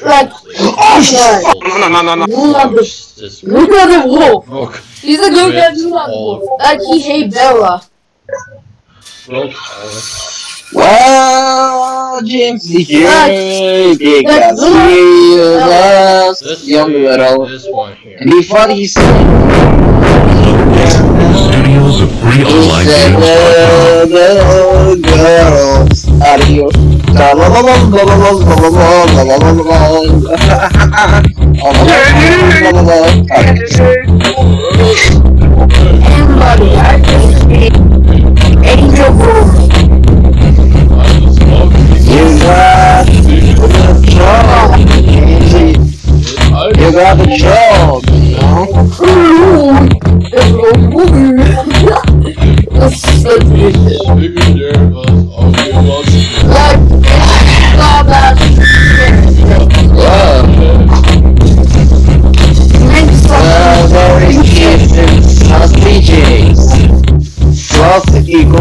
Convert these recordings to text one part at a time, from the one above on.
like, oh, oh no, no, no, no, no. Lulav Look at the wolf. Look. He's a good guy, wolf. Like, he hate Bella. Well, well, James, here they got serious, young widow. And before he said... Everybody.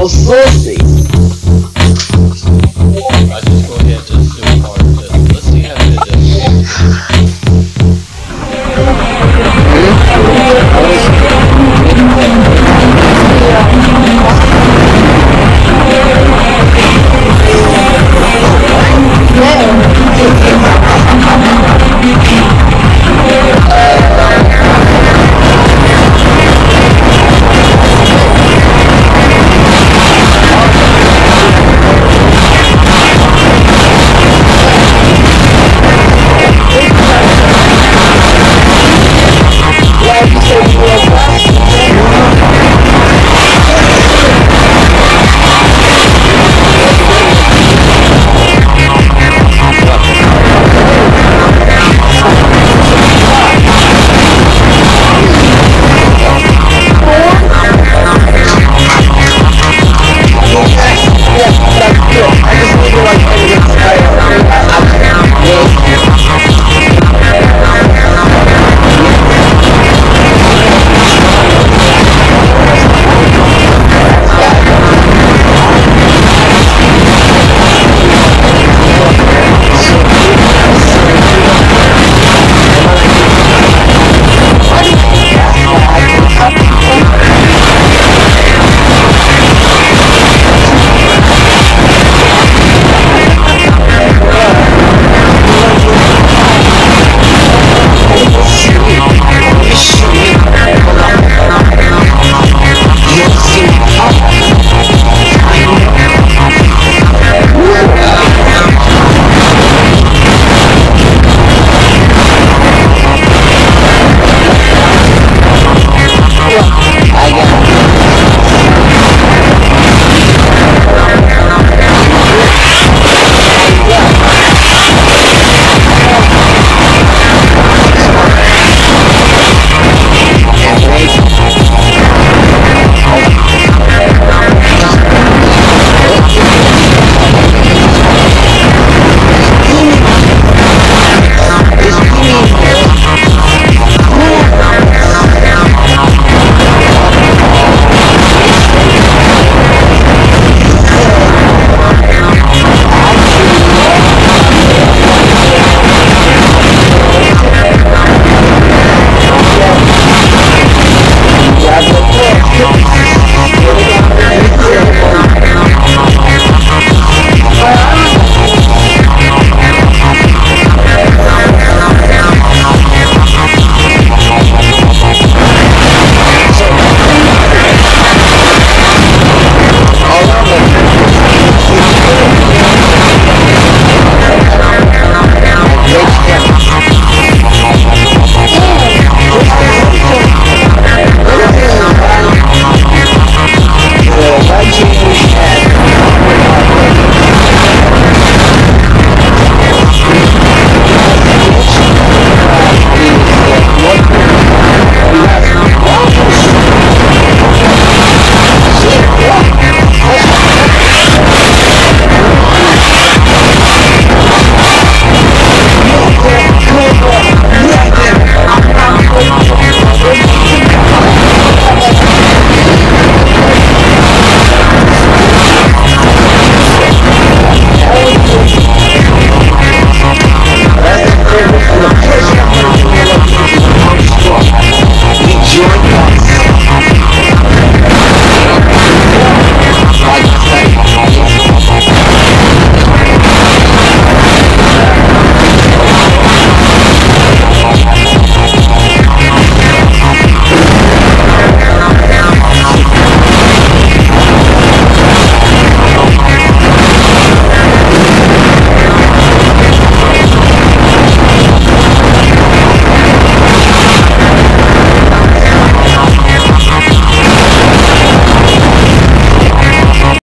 Sources.